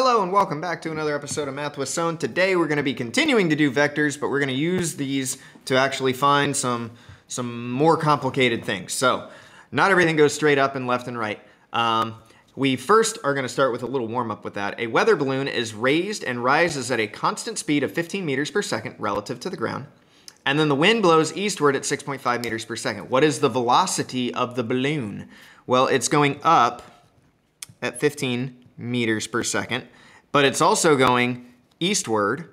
Hello and welcome back to another episode of Math with Sohn. Today we're going to be continuing to do vectors, but we're going to use these to actually find some some more complicated things. So not everything goes straight up and left and right. Um, we first are going to start with a little warm up with that. A weather balloon is raised and rises at a constant speed of 15 meters per second relative to the ground. And then the wind blows eastward at 6.5 meters per second. What is the velocity of the balloon? Well, it's going up at 15 meters per second, but it's also going eastward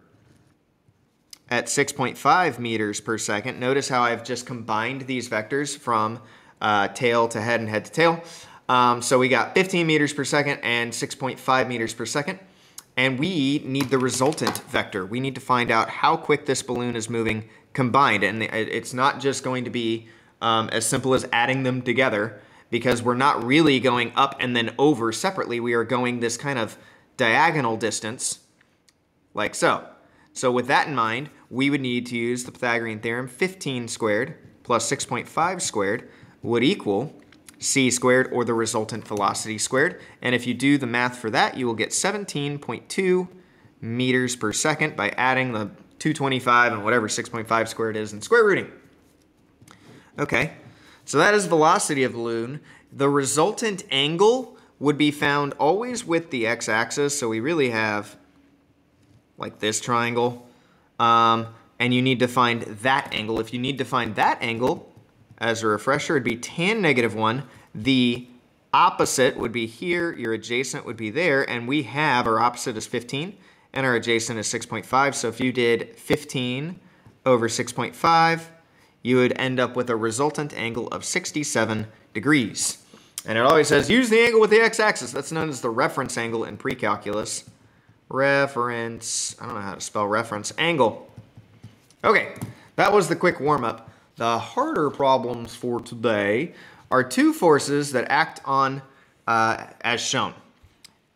at 6.5 meters per second. Notice how I've just combined these vectors from uh, tail to head and head to tail. Um, so we got 15 meters per second and 6.5 meters per second. And we need the resultant vector. We need to find out how quick this balloon is moving combined. And it's not just going to be um, as simple as adding them together because we're not really going up and then over separately. We are going this kind of diagonal distance like so. So with that in mind, we would need to use the Pythagorean theorem. 15 squared plus 6.5 squared would equal c squared or the resultant velocity squared. And if you do the math for that, you will get 17.2 meters per second by adding the 225 and whatever 6.5 squared is and square rooting. Okay, so that is velocity of the balloon. The resultant angle would be found always with the x-axis, so we really have like this triangle. Um, and you need to find that angle. If you need to find that angle, as a refresher, it'd be tan negative 1. The opposite would be here, your adjacent would be there, and we have, our opposite is 15, and our adjacent is 6.5. So if you did 15 over 6.5, you would end up with a resultant angle of 67 degrees. And it always says, use the angle with the x-axis. That's known as the reference angle in pre-calculus. Reference, I don't know how to spell reference, angle. Okay, that was the quick warm-up. The harder problems for today are two forces that act on uh, as shown.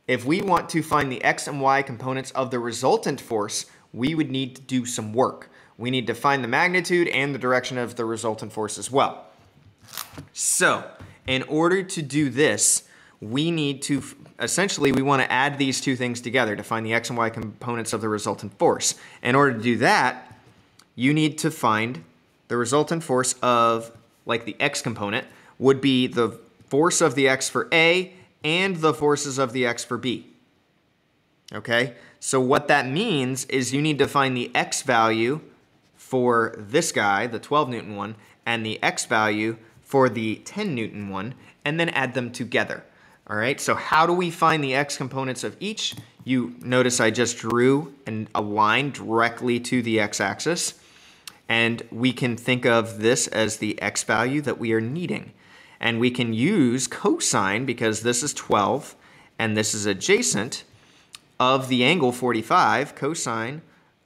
If we want to find the x and y components of the resultant force, we would need to do some work. We need to find the magnitude and the direction of the resultant force as well. So, in order to do this, we need to, essentially, we want to add these two things together to find the x and y components of the resultant force. In order to do that, you need to find the resultant force of like the x component would be the force of the x for A and the forces of the x for B. Okay, so what that means is you need to find the x value for this guy, the 12 Newton one, and the x value for the 10 Newton one, and then add them together. All right, so how do we find the x components of each? You notice I just drew a line directly to the x-axis. And we can think of this as the x value that we are needing. And we can use cosine, because this is 12 and this is adjacent, of the angle 45, cosine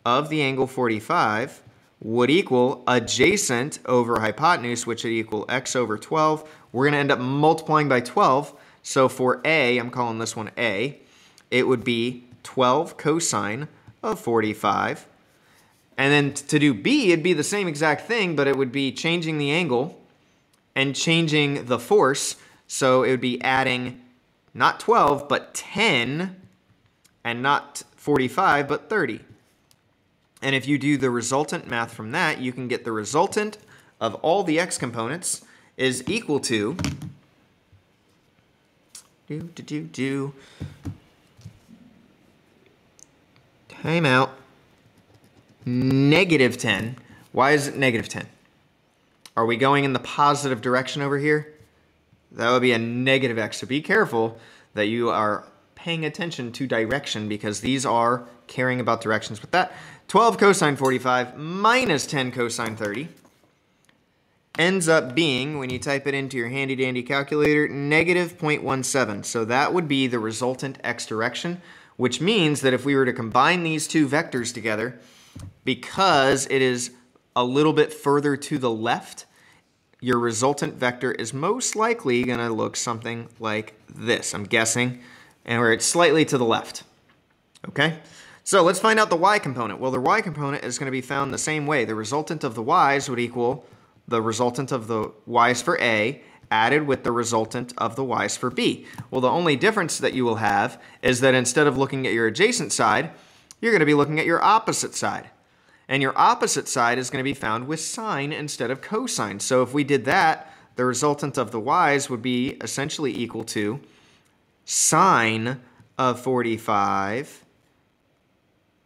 of the angle 45 would equal adjacent over hypotenuse, which would equal x over 12. We're going to end up multiplying by 12. So for A, I'm calling this one A, it would be 12 cosine of 45 and then to do B, it'd be the same exact thing, but it would be changing the angle and changing the force. So it would be adding not 12, but 10, and not 45, but 30. And if you do the resultant math from that, you can get the resultant of all the x components is equal to do do do do time out negative 10. Why is it negative 10? Are we going in the positive direction over here? That would be a negative x. So be careful that you are paying attention to direction because these are caring about directions with that. 12 cosine 45 minus 10 cosine 30 ends up being, when you type it into your handy dandy calculator, negative 0.17. So that would be the resultant x direction, which means that if we were to combine these two vectors together, because it is a little bit further to the left, your resultant vector is most likely going to look something like this, I'm guessing, and where it's slightly to the left. Okay? So let's find out the y component. Well, the y component is going to be found the same way. The resultant of the y's would equal the resultant of the y's for A added with the resultant of the y's for b. Well, the only difference that you will have is that instead of looking at your adjacent side, you're going to be looking at your opposite side. And your opposite side is going to be found with sine instead of cosine. So if we did that, the resultant of the y's would be essentially equal to sine of 45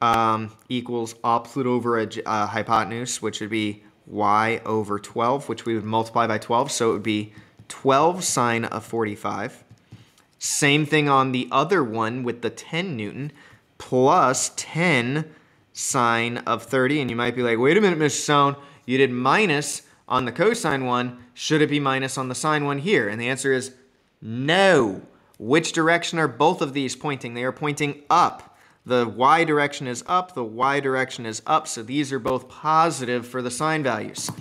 um, equals opposite over a uh, hypotenuse, which would be y over 12, which we would multiply by 12. So it would be 12 sine of 45. Same thing on the other one with the 10 Newton plus 10 sine of 30. And you might be like, wait a minute, Mr. Sohn, you did minus on the cosine one. Should it be minus on the sine one here? And the answer is no. Which direction are both of these pointing? They are pointing up. The y direction is up, the y direction is up, so these are both positive for the sine values.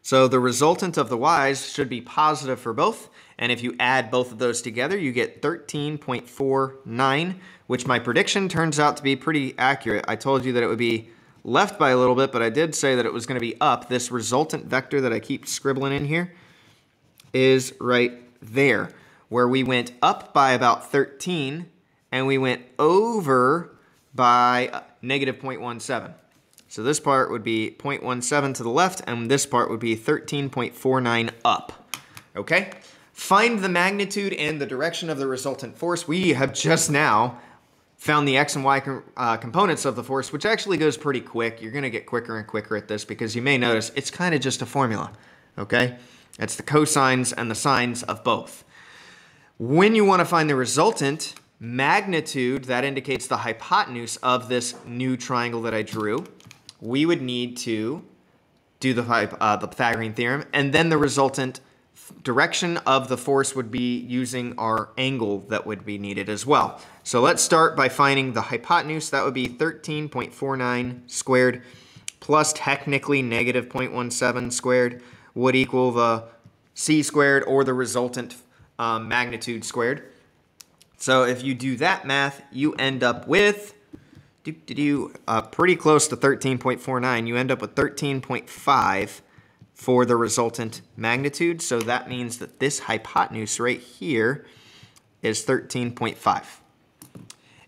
So the resultant of the y's should be positive for both, and if you add both of those together, you get 13.49, which my prediction turns out to be pretty accurate. I told you that it would be left by a little bit, but I did say that it was going to be up. This resultant vector that I keep scribbling in here is right there where we went up by about 13 and we went over by uh, negative 0.17. So this part would be 0.17 to the left and this part would be 13.49 up. Okay? Find the magnitude and the direction of the resultant force. We have just now found the x and y com uh, components of the force, which actually goes pretty quick. You're going to get quicker and quicker at this because you may notice it's kind of just a formula, okay? It's the cosines and the sines of both. When you want to find the resultant magnitude, that indicates the hypotenuse of this new triangle that I drew, we would need to do the, uh, the Pythagorean theorem, and then the resultant direction of the force would be using our angle that would be needed as well. So let's start by finding the hypotenuse. That would be 13.49 squared plus technically negative 0.17 squared would equal the c squared or the resultant um, magnitude squared. So if you do that math, you end up with do, do, do, uh, pretty close to 13.49. You end up with 13.5 for the resultant magnitude. So that means that this hypotenuse right here is 13.5.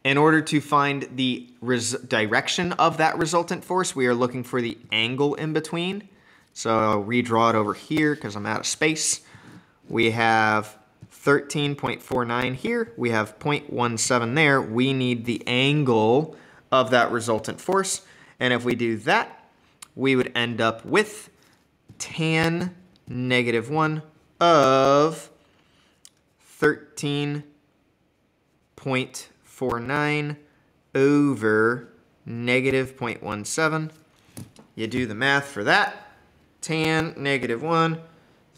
In order to find the direction of that resultant force, we are looking for the angle in between. So I'll redraw it over here because I'm out of space. We have 13.49 here. We have 0.17 there. We need the angle of that resultant force. And if we do that, we would end up with tan negative 1 of 13.49 over negative 0.17. You do the math for that. Tan negative 1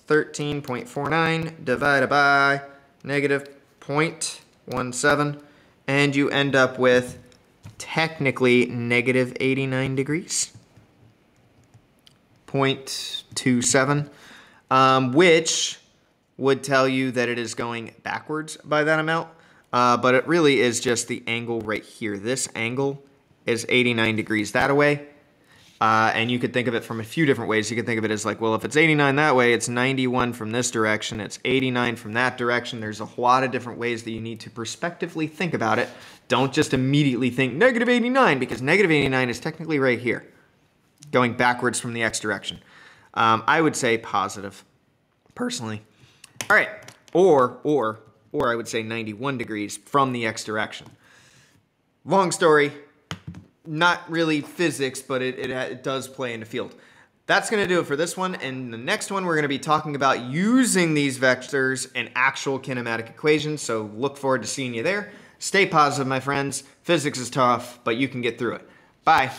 13.49 divided by negative 0.17, and you end up with technically negative 89 degrees. 0.27, um, which would tell you that it is going backwards by that amount, uh, but it really is just the angle right here. This angle is 89 degrees that way, uh, and you could think of it from a few different ways. You could think of it as like, well, if it's 89 that way, it's 91 from this direction, it's 89 from that direction. There's a lot of different ways that you need to prospectively think about it. Don't just immediately think negative 89 because negative 89 is technically right here, going backwards from the x direction. Um, I would say positive, personally. All right, or, or, or I would say 91 degrees from the x direction. Long story, not really physics, but it, it, it does play in the field. That's going to do it for this one. And the next one, we're going to be talking about using these vectors in actual kinematic equations. So look forward to seeing you there. Stay positive, my friends. Physics is tough, but you can get through it. Bye.